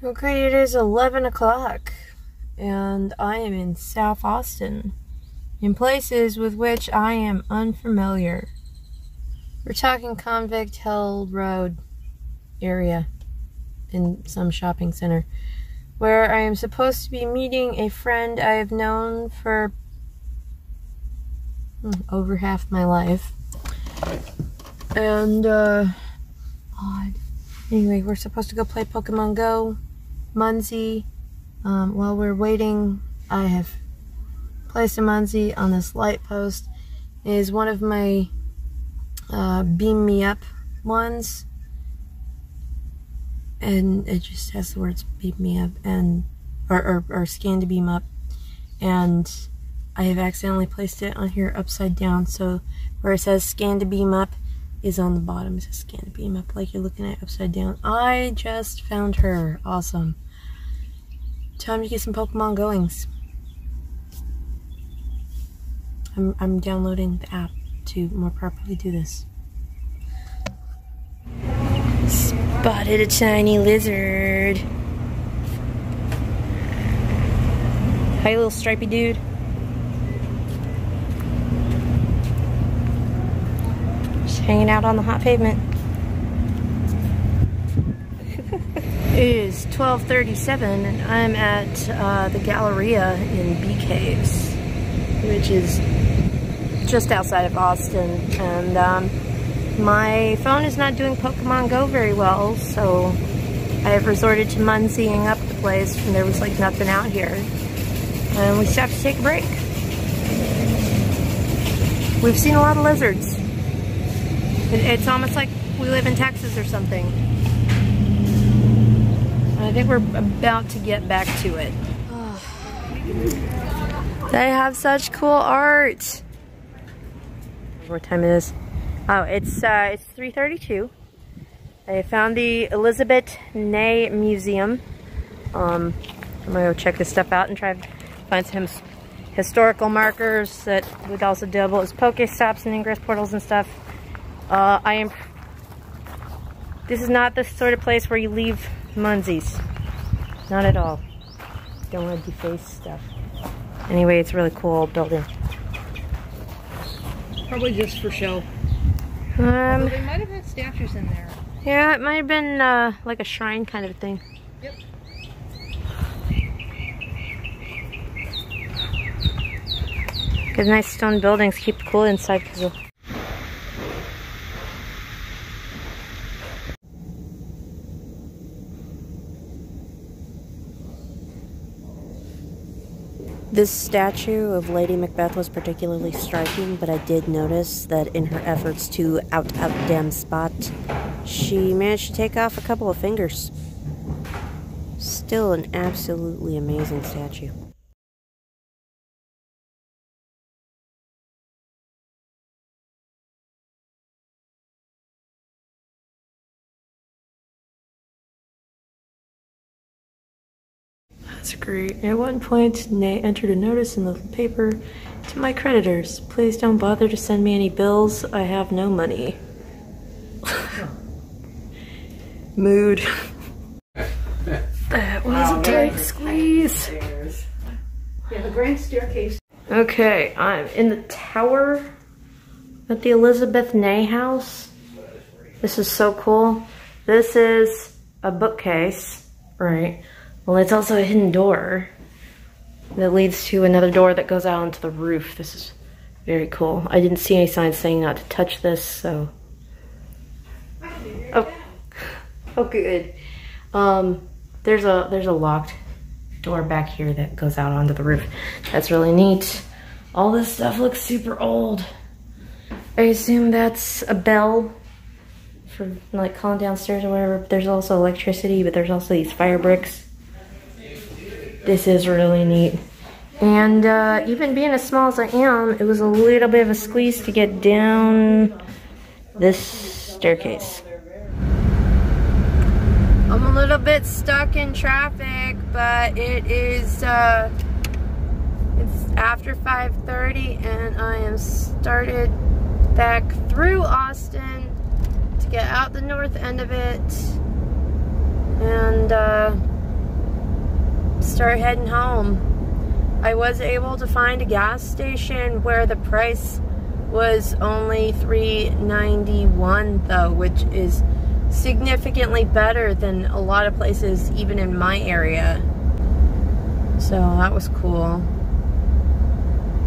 Okay, it is 11 o'clock, and I am in South Austin, in places with which I am unfamiliar. We're talking Convict Hill Road area in some shopping center, where I am supposed to be meeting a friend I have known for hmm, over half my life. And, uh, odd. Anyway, we're supposed to go play Pokemon Go. Munzee. Um, while we're waiting, I have placed a Munzee on this light post. It is one of my uh, beam me up ones. And it just has the words beam me up and or, or, or scan to beam up. And I have accidentally placed it on here upside down. So where it says scan to beam up is on the bottom. It says scan to beam up like you're looking at upside down. I just found her. Awesome. Time to get some Pokemon goings. I'm, I'm downloading the app to more properly do this. Spotted a tiny lizard. Hi, little stripy dude. Just hanging out on the hot pavement. Is 12:37, and I'm at uh, the Galleria in Bee Caves, which is just outside of Austin. And um, my phone is not doing Pokemon Go very well, so I have resorted to Munzeeing up the place, and there was like nothing out here. And we have to take a break. We've seen a lot of lizards. It's almost like we live in Texas or something. I think we're about to get back to it. Oh. They have such cool art. What time it is? Oh, it's uh, it's 3:32. I found the Elisabet Ney Museum. Um, I'm gonna go check this stuff out and try to find some historical markers that would also double as Pokestops and ingress portals and stuff. Uh, I am. This is not the sort of place where you leave Munzees. Not at all. Don't want to deface stuff. Anyway, it's a really cool building. Probably just for show. Um, well, they might have had statues in there. Yeah, it might have been uh, like a shrine kind of thing. Yep. Good nice stone buildings keep cool inside because This statue of Lady Macbeth was particularly striking, but I did notice that in her efforts to out out damn spot, she managed to take off a couple of fingers. Still an absolutely amazing statue. That's great. At one point, Nate entered a notice in the paper to my creditors. Please don't bother to send me any bills. I have no money. Mood. that was wow, a tight squeeze. Yeah, the grand staircase. Okay, I'm in the tower at the Elisabet Ney house. This is so cool. This is a bookcase, right? Well, it's also a hidden door that leads to another door that goes out onto the roof. This is very cool. I didn't see any signs saying not to touch this, so. Oh, oh good. Um, there's a there's a locked door back here that goes out onto the roof. That's really neat. All this stuff looks super old. I assume that's a bell for like calling downstairs or whatever. There's also electricity, but there's also these fire bricks. This is really neat. And uh, even being as small as I am, it was a little bit of a squeeze to get down this staircase. I'm a little bit stuck in traffic, but it is, uh, it's after 5.30 and I am started back through Austin to get out the north end of it. And, uh, start heading home. I was able to find a gas station where the price was only $3.91 though, which is significantly better than a lot of places even in my area. So that was cool.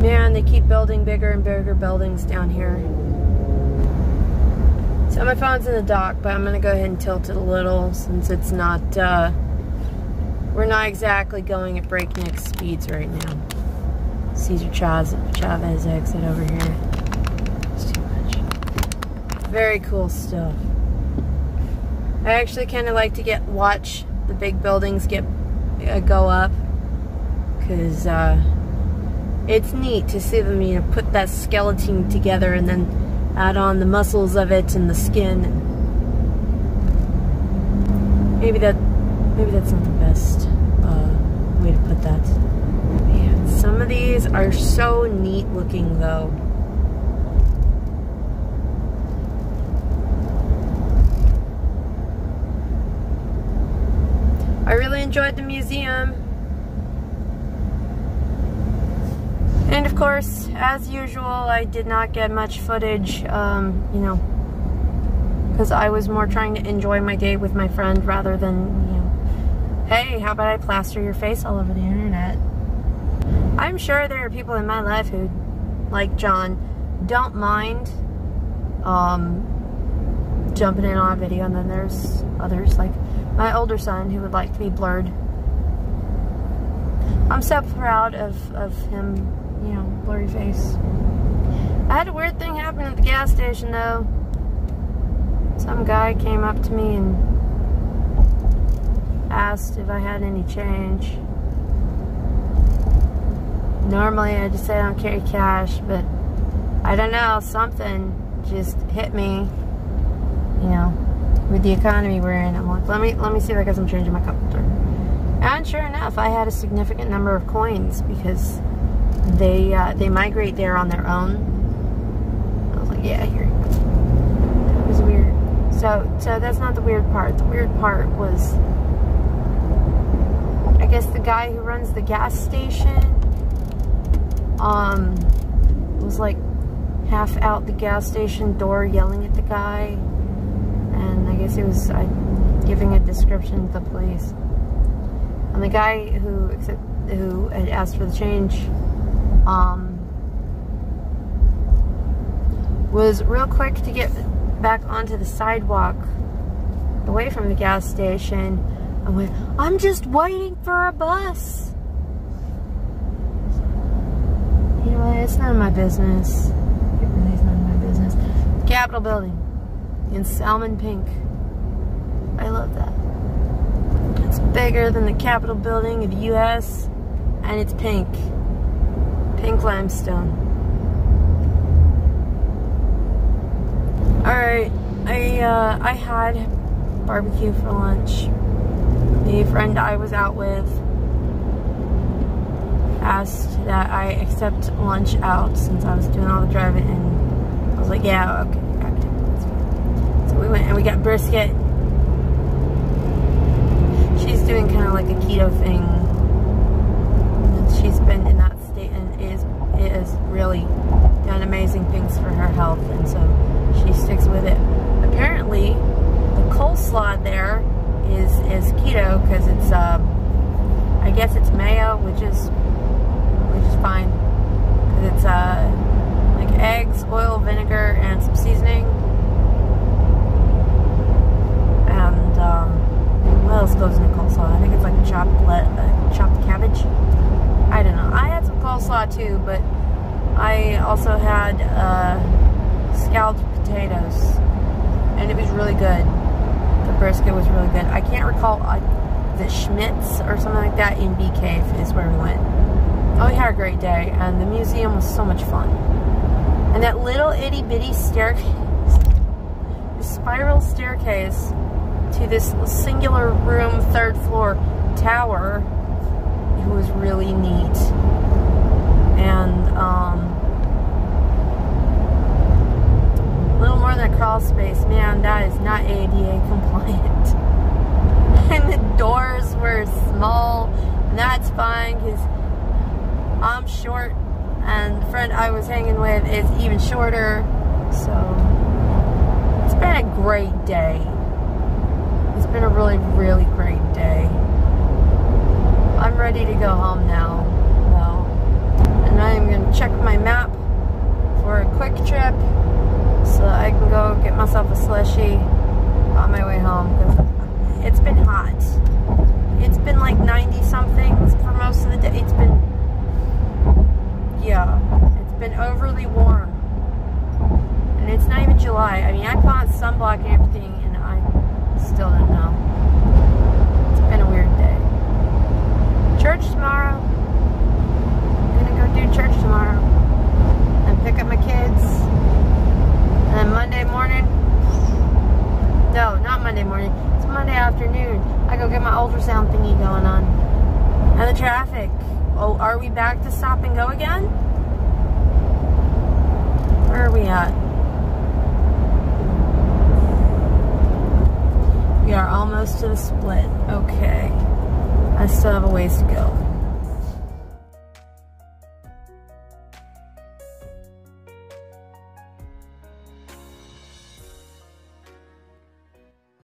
Man, they keep building bigger and bigger buildings down here. So my phone's in the dock, but I'm to go ahead and tilt it a little since it's not, uh, we're not exactly going at breakneck speeds right now. Cesar Chavez exit over here. It's too much. Very cool stuff. I actually kind of like to get watch the big buildings get uh, go up because uh, it's neat to see them you know put that skeleton together and then add on the muscles of it and the skin. Maybe that maybe that's not the best way to put that. Man, some of these are so neat looking though. I really enjoyed the museum. And of course, as usual, I did not get much footage, um, you know, because I was more trying to enjoy my day with my friend rather than, you know, hey, how about I plaster your face all over the internet? I'm sure there are people in my life who, like John, don't mind um, jumping in on a video, and then there's others like my older son who would like to be blurred. I'm so proud of, of him, you know, blurry face. I had a weird thing happen at the gas station though. Some guy came up to me and asked if I had any change. Normally I just say I don't carry cash, but I don't know, something just hit me, you know with the economy we're in. I'm like, let me let me see if I got some change in my holder. And sure enough, I had a significant number of coins because they uh, they migrate there on their own. I was like, yeah, here you. It was weird. So so that's not the weird part. The weird part was guy who runs the gas station um was like half out the gas station door yelling at the guy and I guess he was uh, giving a description to the police. And the guy who who had asked for the change um, was real quick to get back onto the sidewalk away from the gas station and went, I'm just waiting for a bus. You know what, it's none of my business. It really is none of my business. Capitol building in salmon pink. I love that. It's bigger than the Capitol building of the U.S. and it's pink. Pink limestone. Alright, I, uh, I had barbecue for lunch. The friend I was out with asked that I accept lunch out since I was doing all the driving and I was like, yeah, okay okay So we went and we got brisket. She's doing kind of like a keto thing. She's been in that state and is is really done amazing things for her health, and so she sticks with it. Apparently, the coleslaw there is is keto because it's um, I guess it's mayo, which is which is fine because it's uh like eggs, oil, vinegar, and some seasoning And um, what else goes in a coleslaw? I think it's like chopped uh, chopped cabbage. I don't know. I had some coleslaw too, but I also had uh, scalloped potatoes, and it was really good. Brisket was really good. I can't recall uh, the Schmitz or something like that in Bee Cave is where we went. Oh, we had a great day, and the museum was so much fun. And that little itty bitty staircase, spiral staircase to this singular room, third floor tower. It was really neat. And, um, a little more than crawl space. Man, that is not ADA compliant. and the doors were small, And that's fine because I'm short and the friend I was hanging with is even shorter. So it's been a great day. It's been a really, really great day. I'm ready to go home now, though. And I am going to check my map for a quick trip so I can go get myself a slushy on my way home because it's been hot. It's been like 90 something for most of the day. It's been, yeah, it's been overly warm. And it's not even July. I mean, I on sunblock and everything and I still don't know. It's been a weird day. Church tomorrow. I'm gonna go do church tomorrow and pick up my kids. And then Monday morning, no, not Monday morning. It's Monday afternoon. I go get my ultrasound thingy going on. And the traffic. Oh, are we back to stop and go again? We are almost to the split. Okay. I still have a ways to go.